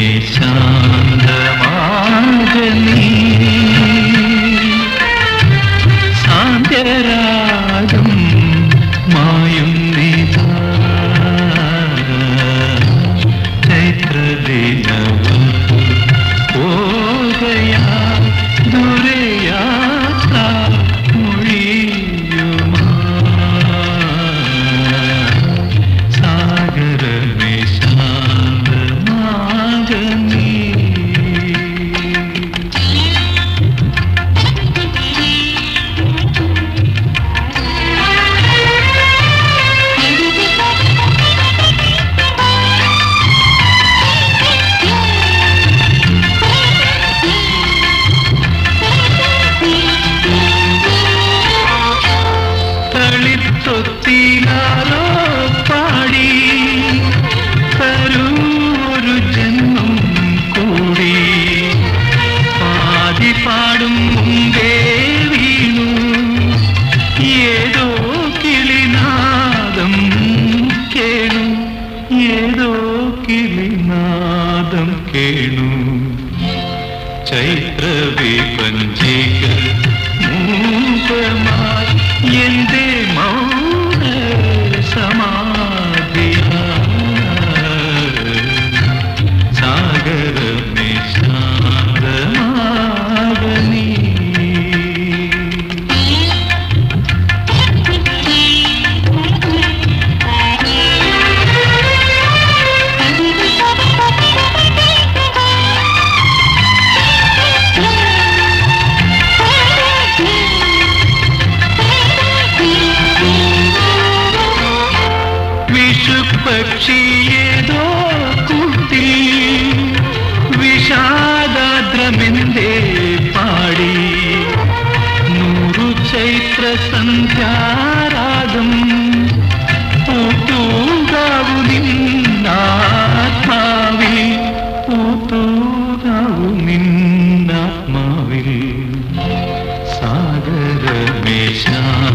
Krishna. ചൈത്രവേ പാടി തരൂരു ജന്മം കൂടി. പാടും ഏതോ കിളിനാദം കേണു. ഏതോ കിളിനാദം കേണു. എന്തേ പക്ഷിയേതോ കൂട്ടി വിഷാദാദ്രമെന്തേ പാടി? നൂറു ചൈത്ര സന്ധ്യാരാഗം പൂട്ടൂകാവു നിന്നാത്മാവിൽ പൂട്ടൂകാവു നിന്നാത്മാവിൽ. സാഗരമേ ശാന്തമാകമേ